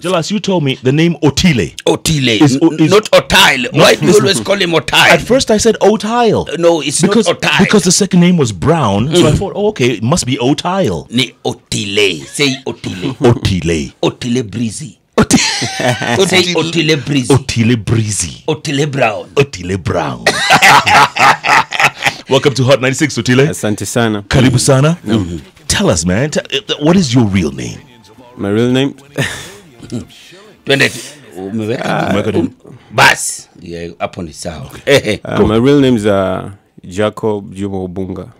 Jalas, you told me the name Otile. Otile, Is- is- not Otile. Why do you always call him Otile? At first, I said Otile. Uh, no, it's because, not Otile. because the second name was Brown, so I mm. thought, oh, okay, it must be Otile. Ni Otile. Say Otile. Otile. Otile Breezy. Say Otile Breezy. Otile Breezy. Otile Brown. Otile Brown. Welcome to Hot 96, Otile. Asante sana. Karibu sana. Mm-hmm. Tell us, man, t- uh, what is your real name? My real name Twende. Umeweka? Umeweka? Basi. Yeah, hapo ni sawa. Uh, my real name is uh, Jacob Juma Obunga.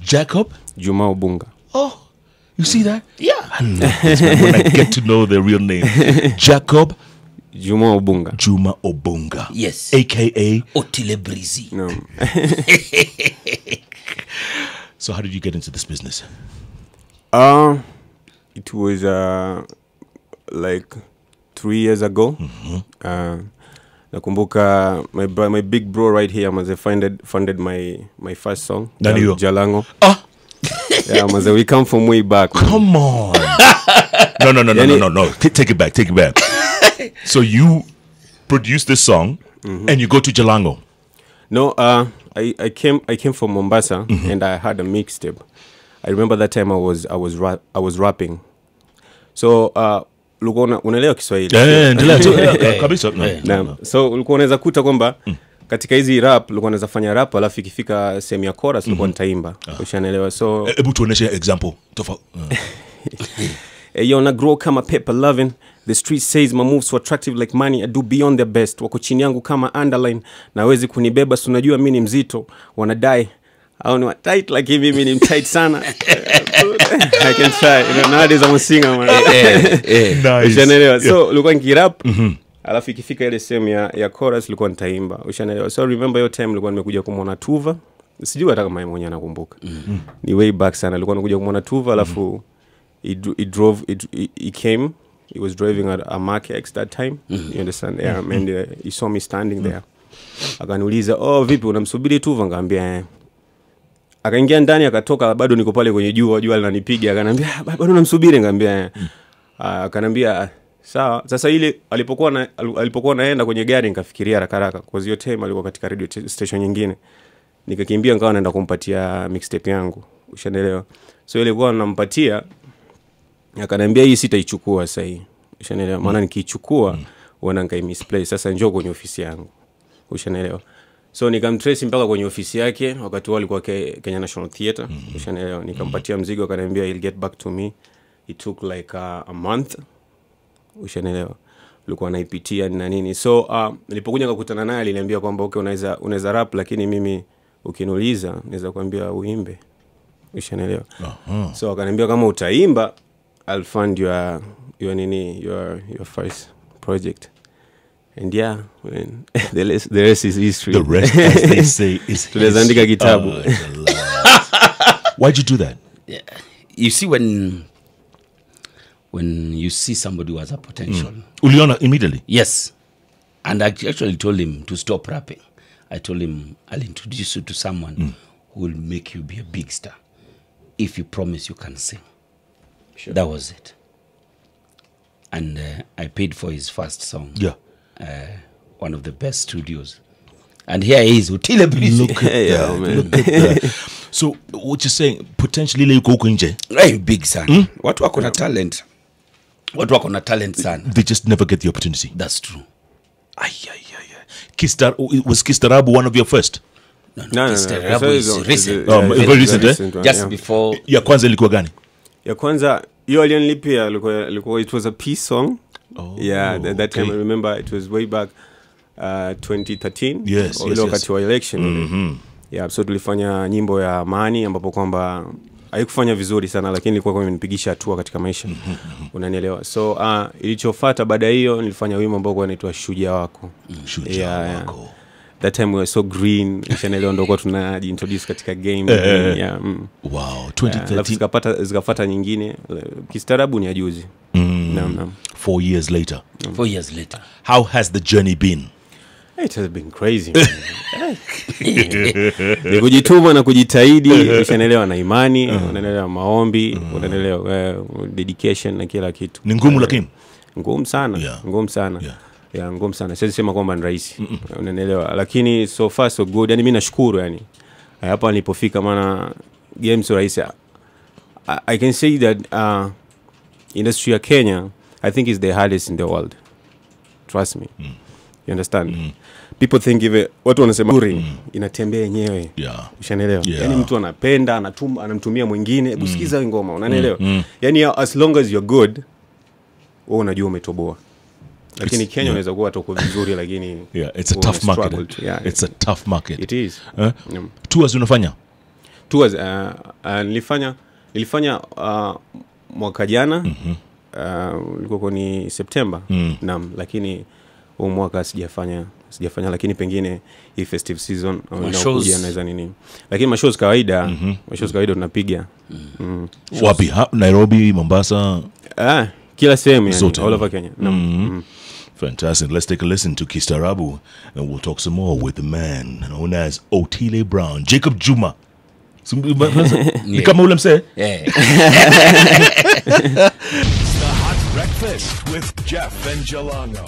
Jacob? Juma Obunga. Oh, you see that? Yeah. I love this, man, when I get to know the real name. Jacob Juma Obunga. Juma Obunga. Yes. AKA. Otile Breezy. No. So, how did you get into this business? Uh, it was uh, like three years ago. Uh, nakumbuka my bro, my big bro right here maze funded funded my my first song huyo? Jalango. Ah, Yeah, maze we come from way back. man. come on. no, no, no, no, no, no, no. Take it back. Take it back. so, you produce this song and you go to Jalango. No, uh, I, I came I came from Mombasa and I had a mixtape. I remember that time I was I was I was rapping. So uh, ulikuwa unaelewa Kiswahili. Eh, endelea tu. Eh, kabisa. So ulikuwa unaweza kuta kwamba katika hizi rap ulikuwa unaweza fanya rap alafu ikifika sehemu ya chorus ulikuwa nitaimba. Ushanaelewa. So Eh, Hebu tuoneshe example. Tofauti. yona yo, na grow kama paper loving the street says my moves so attractive like money i do beyond their best wako chini yangu kama underline nawezi kunibeba si unajua mi ni mzito wanadai au ni watit lakini mimi ni mtit sana. I can try. You know, nowadays i'm a singer man. Eh, eh. Nice. ushanelewa. So ulikuwa nikirap alafu ikifika ile sehemu ya, ya chorus ulikuwa nitaimba. Ushanelewa. So remember hiyo time ulikuwa nimekuja kumwona tuva. Sijui hata kama yeye mwenyewe anakumbuka. Ni way back sana. Ilikuwa nakuja kumwona tuva alafu mm-hmm. it, it drove it, it, it came. He was driving at a Mark X that time. You understand? Yeah, mm-hmm. and uh, he saw me standing mm-hmm. there. Akaniuliza oh vipi unamsubiri tuva? Ngaambia eh akaingia ndani akatoka bado niko pale kwenye jua jua linanipiga. Akanambia "Ah, bado namsubiri ngaambia eh Ah, akanambia "Ah, sawa. Sasa ile alipokuwa na, alipokuwa naenda kwenye gari nikafikiria haraka haraka kwa hiyo time alikuwa katika radio station nyingine. Nikakimbia nikawa naenda kumpatia mixtape yangu. Ushanelewa? So ilikuwa nampatia akaniambia hii sitaichukua sasa hii ushanelewa? Maana nikiichukua uona nkai misplay. Sasa njoo kwenye ofisi yangu. Ushanelewa so nikamtresi mpaka kwenye ofisi yake wakati huo alikuwa ke, kenya national theatre. Ushanelewa. Nikampatia mzigo akaniambia il get back to me. It took like a, a month. Ushanelewa. Ulikuwa naipitia na nini. So uh, nilipokuja kakutana naye aliniambia kwamba okay unaweza unaweza rap lakini mimi ukiniuliza naweza kuambia uimbe. Ushanelewa. Uh-huh. so akaniambia kama utaimba I'll fund your your nini your your first project and yeah when, the, rest, the rest is history The rest, as they say, is history. kitabu. Oh, the Why'd you do that? Yeah. You see when when you see somebody who has a potential. mm. Uliona immediately. Yes. And I actually told him to stop rapping. I told him I'll introduce you to someone mm. who will make you be a big star if you promise you can sing. Sure. That was it. And uh, I paid for his first song. Yeah. Uh, one of the best studios. And here he is, Utile Bridge. Look at Yeah, that. man. Look at that. So what you're saying, potentially ile yuko huko nje, Hey, big sana. Watu wako na talent. Watu wako na talent sana. they just never get the opportunity. That's true. Ay, ay, ay, ay. Kistar, was Kistarabu one of your first? No, no, No, no, Mr. no. So is it's- recent. yeah, Um, yeah, very recent, recent, eh? one, Just yeah. before Ya kwanza ilikuwa gani? ya kwanza hiyo alionilipia lipia, ilikuwa it was a peace song Oh, yeah that, that time okay. i remember it was way back uh, 2013 Yes, yes, wakati yes. wa election yeah so tulifanya nyimbo ya amani ambapo kwamba haikufanya vizuri sana lakini ilikuwa kama imenipigisha hatua katika maisha mm -hmm. unanielewa so uh, ilichofata baada ya hiyo nilifanya wimbo ambao kwa naitwa shujaa wako Shujaa Yeah, yeah. wako. that time we were so green ndo tunajiintroduce katika game yeah, mm. Wow, Yeah, alafu 2013, zikapata nyingine kistaarabu ni ya juzi no. naam. four years later. four years later. How has the journey been? It has been crazy ni kujituma na kujitahidi ushanelewa na imani unaelewa maombi unaelewa uh, dedication na kila kitu Ni ngumu lakini. ngumu sana Yeah. ngumu sana Yeah. yeah, ngumu sana siwezi sema kwamba ni rahisi unanielewa lakini so far so good yani mi nashukuru yani hapa nilipofika maana game sio rahisi I, i can say that uh, industry ya kenya i think is the hardest in the world trust me mm. you understand mm. people think if watu wanasema touring inatembea yenyewe Yeah. ushanelewa Yeah. yani mtu anapenda anatum, anamtumia mwingine hebu sikiza hii ngoma unanielewa yani as long as you're good we unajua umetoboa lakini It's- kenya yeah. unaweza kuwa toko vizuri lakini Yeah, it's a tough market. Yeah, It's a tough market. it is Eh? Mm. Tours unafanya? tours uh, uh, nilifanya nilifanya uh, mwaka jana mm-hmm. uh, ulikuwa ni septemba Mm. nam lakini huu mwaka sijafanya sijafanya lakini pengine hii festive season uh, Mashows. inayokuja naweza nini lakini mashows kawaida mm-hmm. mashows kawaida tunapiga mm. Wapi? Ha- Nairobi, Mombasa. ah, kila sehemu yani, all over kenya no. Mm. Fantastic. Let's take a listen to Kistarabu and we'll talk some more with the man known as Otile Brown, Jacob Juma. Sim- Ni kama ule msee? yeah. The Hot Breakfast with Jeff and Jalango.